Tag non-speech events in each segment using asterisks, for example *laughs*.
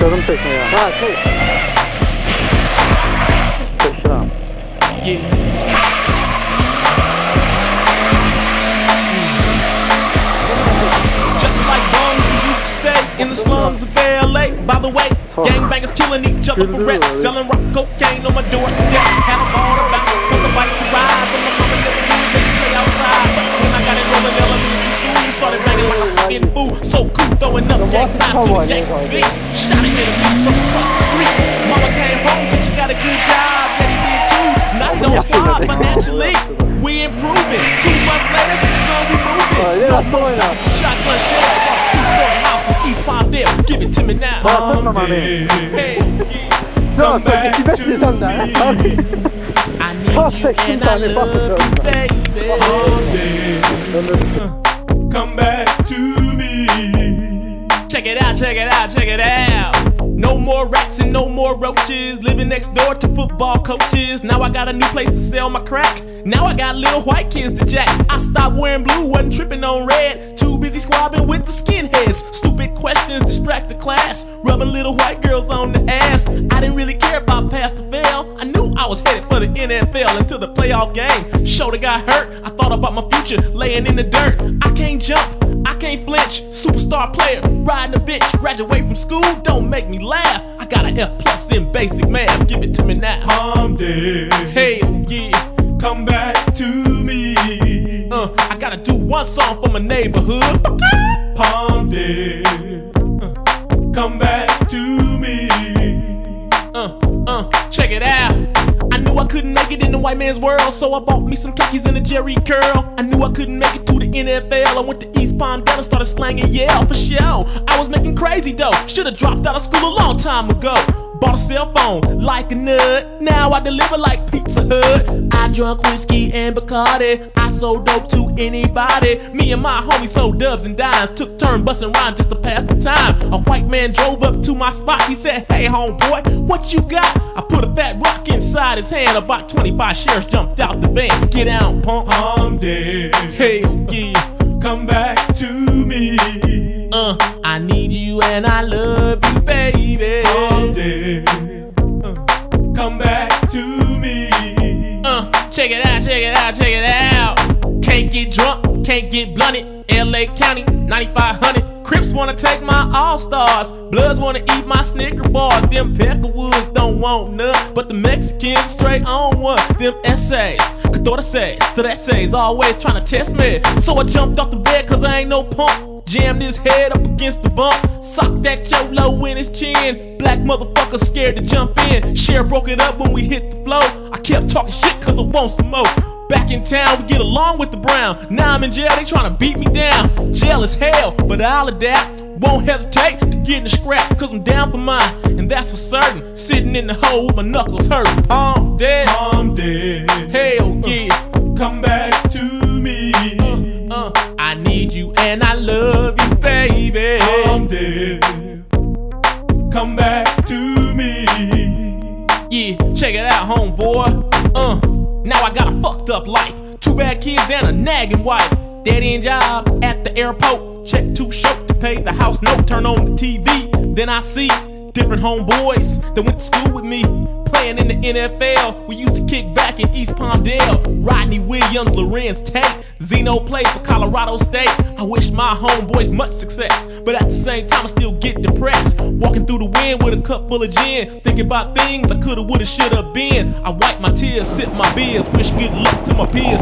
Başladım tekmeye. Ha şey. Teşekkür Yeah. Just like bums, we used to stay in the slums of LA. By the way, gangbangers killing each other for reps, selling rock cocaine on my doorstep. Had a ball to bounce, cause I bike to ride. But my mama never banging like a fucking fool. So cool, throwing up gang signs to the gangster beat. Shot a enemy from across the street. Mama came home, said she got a good job. Daddy did too. Now he don't squad financially. We improving. Two months later, son we moving. No more shotgun shell. Two story house in East Palmdale. Give it to me now. Hey, yeah. Come back to kime sen de? me. I need you and I love you, baby. It out, check it out, check it out. No more rats and no more roaches. Living next door to football coaches. Now I got a new place to sell my crack. Now I got little white kids to jack. I stopped wearing blue, wasn't tripping on red. Too busy squabbing with the skinheads. Stupid questions distract the class. Rubbing little white girls on the ass. I didn't really care if I passed or fail. I knew I was headed for the NFL until the playoff game. Shoulder got hurt. I thought about my future laying in the dirt. I can't jump. Can't flinch, superstar player, riding a bitch, graduate from school, don't make me laugh. I got an F plus in basic math, give it to me now. Palmdale, Hell yeah, come back to me. uh, I gotta do one song for my neighborhood. Palmdale, come back to white man's world, so I bought me some khakis and a Jheri curl. I knew I couldn't make it to the NFL. I went to East Palmdale and started slanging Yale for show. I was making crazy dough. Should've dropped out of school a long time ago. Bought a cell phone like a nut. Now I deliver like Pizza Hut. I drunk whiskey and Bacardi. I sold dope to anybody. Me and my homies sold dubs and dimes. Took turn busting rhymes just to pass the time. A white man drove up to my spot. He said, Hey homeboy, what you got? I put a fat rock inside his hand. About 25 shares jumped out the van. Get out, punk. Palmdale, Hell yeah. come back to me. Uh, I need you and I love you, baby. Check it out, check it out. Can't get drunk, can't get blunted. LA County, 9500. Crips wanna take my all stars. Bloods wanna eat my Snicker bars. Them Peckerwoods don't want none, but the Mexicans straight on one. Them essays, to that always trying to test me. So I jumped off the bed cause I ain't no punk. Jammed his head up against the bump. Socked that Cholo in his chin. Black motherfucker scared to jump in. Share broke it up when we hit the flow. I kept talking shit cause I want some more. Back in town, we get along with the brown. Now I'm in jail, they tryna beat me down. Jail is hell, but I'll adapt. Won't hesitate to get in the scrap, cause I'm down for mine. And that's for certain. Sitting in the hole with my knuckles hurt. Palm dead. Palmdale, Hell yeah. come back to me. Uh, I need you and I love you, baby. Palmdale, come back to me. Yeah, check it out, homeboy. Uh, now I got a fucked up life. Two bad kids and a nagging wife. Dead end job at the airport. Check too short to pay the house note. Turn on the TV. Then I see different homeboys that went to school with me. Playing in the NFL. We used to kick back in East Palmdale. Rodney Williams, Larenz Tate. Zeno played for Colorado State. I wish my homeboys much success. But at the same time, I still get depressed. Walking through the wind with a cup full of gin. Thinking about things I coulda, woulda, shoulda been. I wipe my tears, sip my beers. Wish good luck to my peers.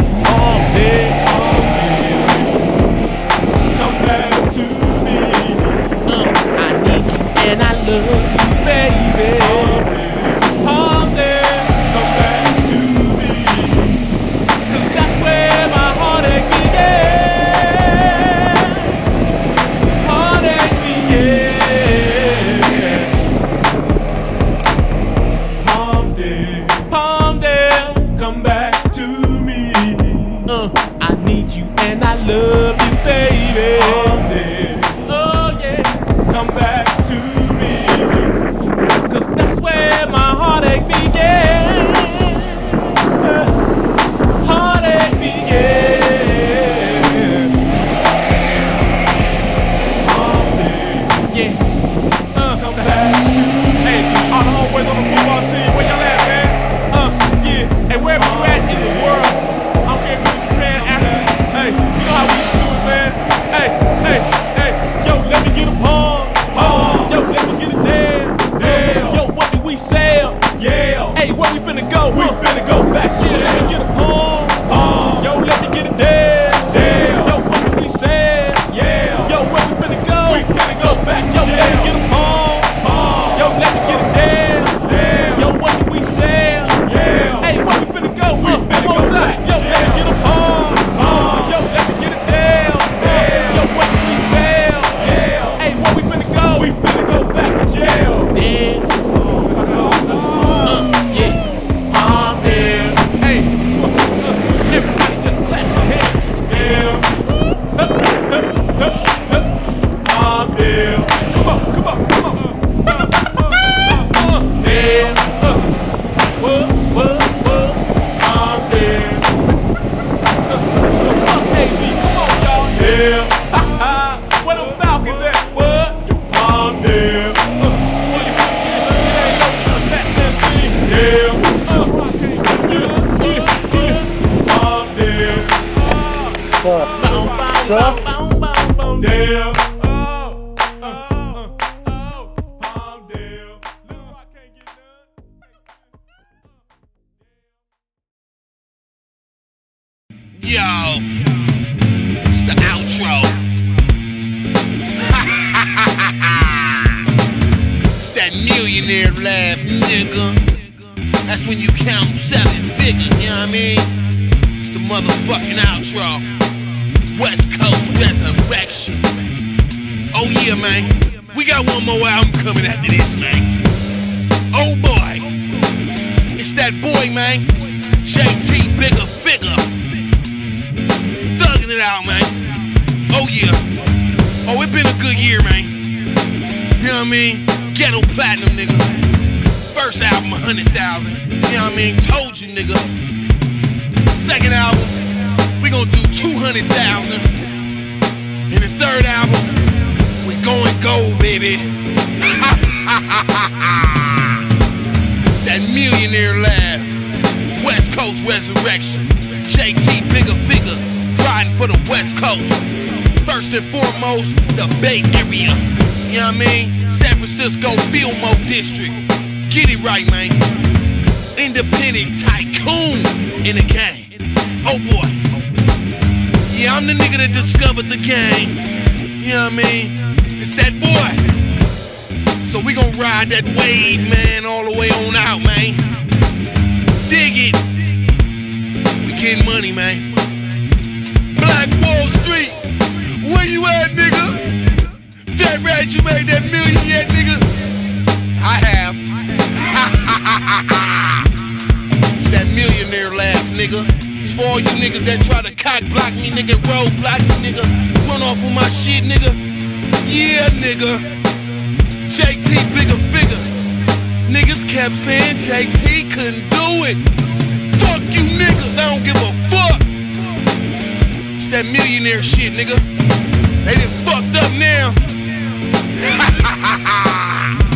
Yo, it's the outro. *laughs* that millionaire laugh, nigga. That's when you count seven figures, you know what I mean? It's the motherfucking outro. West Coast Resurrection. Oh yeah, man. We got one more album coming after this, man. Oh boy. It's that boy, man. JT Bigga Figga man. Oh yeah. Oh, it been a good year, man. You know what I mean? Ghetto platinum, nigga. First album, 100,000. You know what I mean? Told you, nigga. Second album, we gonna do 200,000. And the third album, we going gold, baby. *laughs* that millionaire laugh. West Coast Resurrection. JT Bigga Figga riding for the West Coast. First and foremost, the Bay Area. You know what I mean? San Francisco Fillmore District. Get it right, man. Independent tycoon in the game. Oh boy. Yeah, I'm the nigga that discovered the game. You know what I mean? It's that boy. So we gon' ride that wave, man, all the way on out, man. Dig it. We getting money, man. That rat you made that million yet, nigga? I have. it's *laughs* that millionaire laugh, nigga. It's for all you niggas that try to cock block me, nigga, roadblock me, nigga. Run off with my shit, nigga. Yeah, nigga. JT Bigga Figga. Niggas kept saying JT couldn't do it. Fuck you niggas, I don't give a fuck. It's that millionaire shit, nigga. They just fucked up now. *laughs* Ha ha ha ha!